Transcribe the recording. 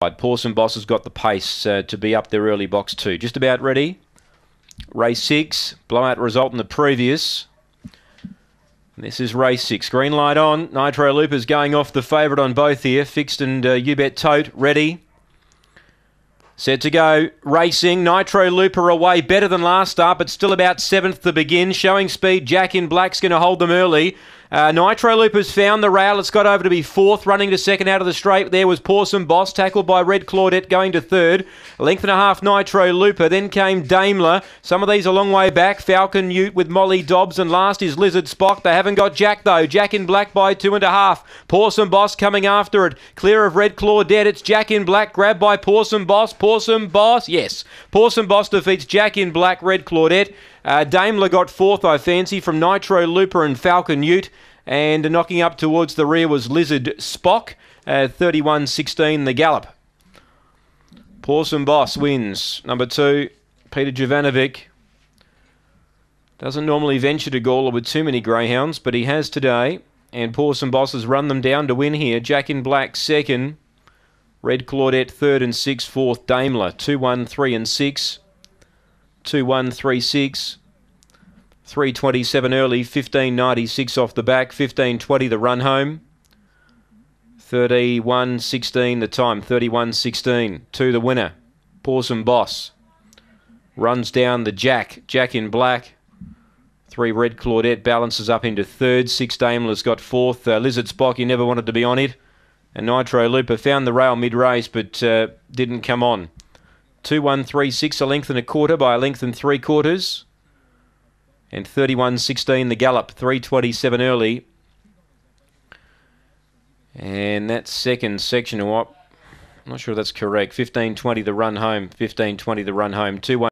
Pawson Boss has got the pace uh, to be up there early box two. Just about ready. Race six, blowout result in the previous. This is race six. Green light on. Nitro Loopers going off the favourite on both here. Fixed and uh, You Bet Tote ready. Set to go, racing. Nitro Looper away, better than last start, but still about seventh to begin. Showing speed, Jack in Black's going to hold them early. Uh, Nitro Loopers found the rail. It's got over to be fourth, running to second out of the straight. There was Pawson Boss, tackled by Red Claudette, going to third. A length and a half Nitro Looper. Then came Daimler. Some of these a long way back. Falcon Ute with Molly Dobbs, and last is Lizard Spock. They haven't got Jack though. Jack in Black by two and a half. Pawson Boss coming after it. Clear of Red Claudette. It's Jack in Black, grabbed by Pawson Boss. Pawson Boss, yes. Pawson Boss defeats Jack in Black, Red Claudette. Uh, Daimler got fourth, I fancy, from Nitro Looper and Falcon Ute. And knocking up towards the rear was Lizard Spock, uh, 31 16 the gallop. Pawson Boss wins. Number two, Peter Jovanovic. Doesn't normally venture to Gawler with too many greyhounds, but he has today. And Pawson Boss has run them down to win here. Jack in Black second. Red Claudette third and six, fourth Daimler. 2 1 3 and 6. 2 1 3 6. 327 early, 1596 off the back, 1520 the run home. 31 16 the time, 31 16 to the winner. Pawson Boss runs down the Jack, Jack in black. Three Red Claudette balances up into third. Six Daimler's got fourth. Uh, Lizard Spock, he never wanted to be on it. And Nitro Looper found the rail mid race but uh, didn't come on. 2 1 3 6, a length and a quarter by a length and three quarters and 31.16 the gallop, 327 early. And that second section, what? I'm not sure that's correct. 15.20 the run home, 15.20 the run home, 2 1.